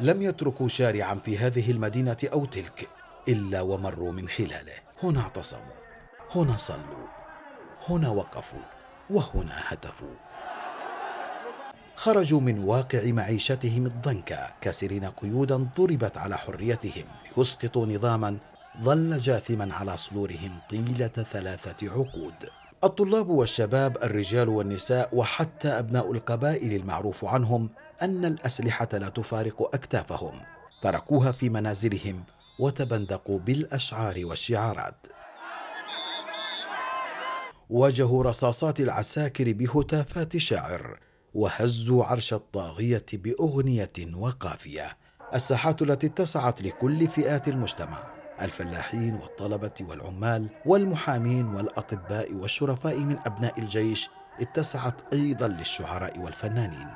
لم يتركوا شارعا في هذه المدينة أو تلك إلا ومروا من خلاله. هنا اعتصموا هنا صلوا هنا وقفوا وهنا هتفوا. خرجوا من واقع معيشتهم الضنكة كاسرين قيودا ضربت على حريتهم. ليسقطوا نظاما ظل جاثما على صدورهم طيلة ثلاثة عقود. الطلاب والشباب الرجال والنساء وحتى أبناء القبائل المعروف عنهم أن الأسلحة لا تفارق أكتافهم. تركوها في منازلهم وتبندقوا بالأشعار والشعارات. واجهوا رصاصات العساكر بهتافات الشاعر وهزوا عرش الطاغية بأغنية وقافية. الساحات التي اتسعت لكل فئات المجتمع الفلاحين والطلبة والعمال والمحامين والأطباء والشرفاء من أبناء الجيش اتسعت أيضا للشعراء والفنانين.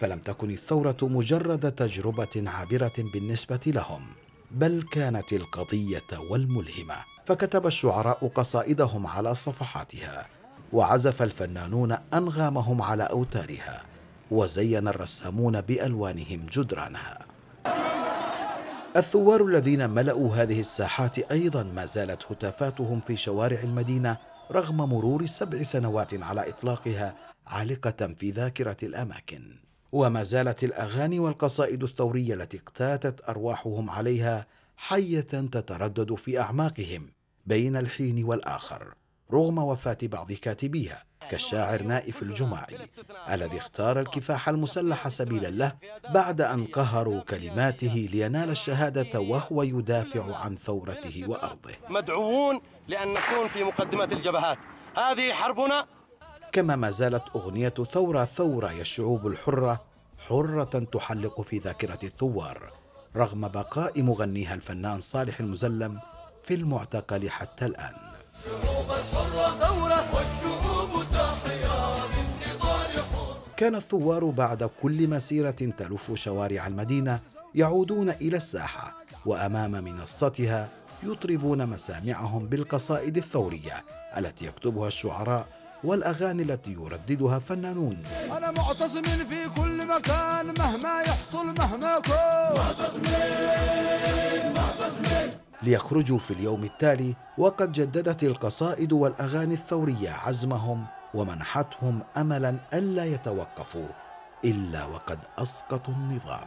فلم تكن الثورة مجرد تجربة عابرة بالنسبة لهم بل كانت القضية والملهمة. فكتب الشعراء قصائدهم على صفحاتها وعزف الفنانون أنغامهم على أوتارها وزين الرسامون بألوانهم جدرانها. الثوار الذين ملأوا هذه الساحات أيضا ما زالت هتافاتهم في شوارع المدينة رغم مرور سبع سنوات على إطلاقها عالقة في ذاكرة الأماكن. وما زالت الأغاني والقصائد الثورية التي اقتاتت أرواحهم عليها حية تتردد في أعماقهم بين الحين والآخر رغم وفاة بعض كاتبيها كالشاعر نائف الجماعي الذي اختار الكفاح المسلح سبيلا له بعد أن قهروا كلماته لينال الشهادة وهو يدافع عن ثورته وأرضه. مدعوون لأن نكون في مقدمة الجبهات. هذه حربنا. كما ما زالت أغنية ثورة ثورة يا الشعوب الحرة حرة تحلق في ذاكرة الثوار رغم بقاء مغنيها الفنان صالح المزلم في المعتقل حتى الآن. كان الثوار بعد كل مسيرة تلف شوارع المدينة يعودون إلى الساحة وأمام منصتها يطربون مسامعهم بالقصائد الثورية التي يكتبها الشعراء والأغاني التي يرددها فنانون. أنا معتصم في كل مكان مهما يحصل مهما كن. معتصمين معتصمين ليخرجوا في اليوم التالي وقد جددت القصائد والأغاني الثورية عزمهم ومنحتهم املا ألا يتوقفوا إلا وقد أسقطوا النظام.